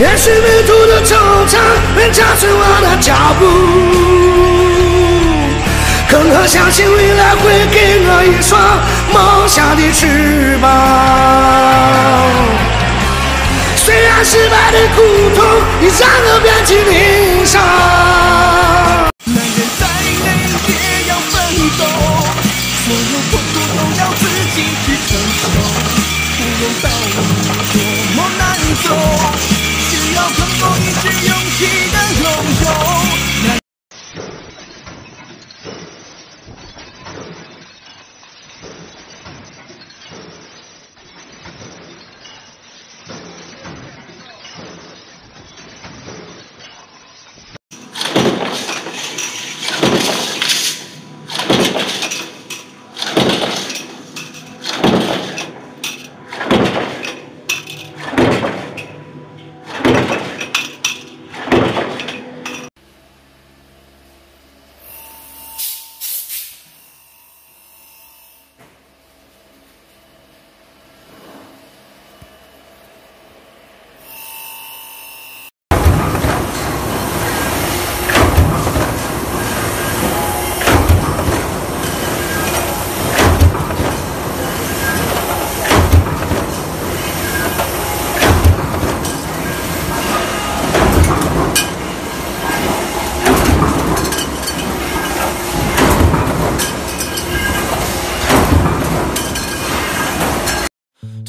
也许迷途的惆怅能加速我的脚步，更何相信未来会给我一双梦想的翅膀。虽然失败的苦痛已让我遍体鳞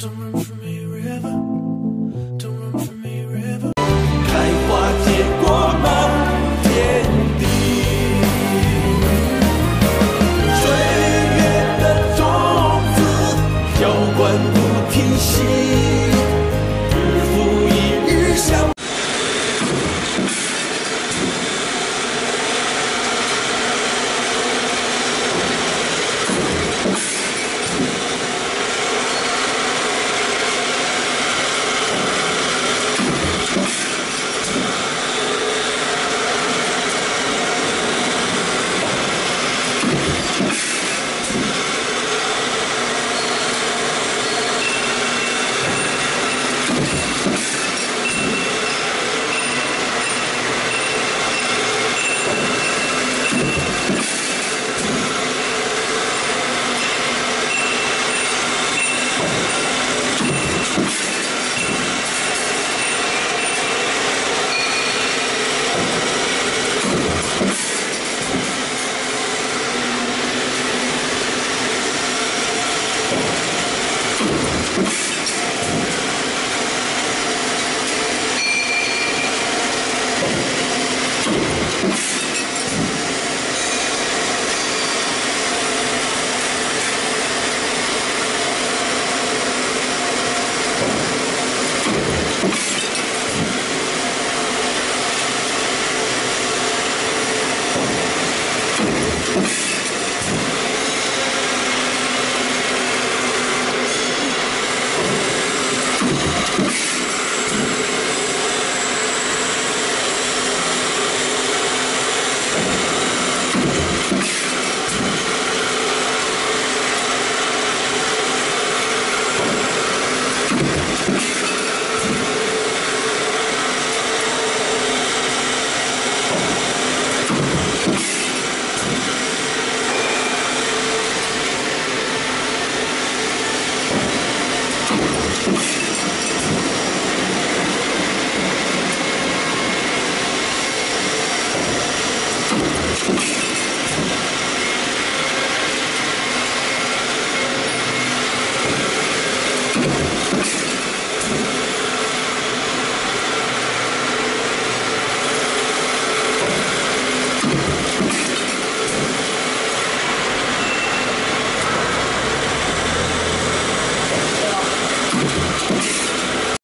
don't.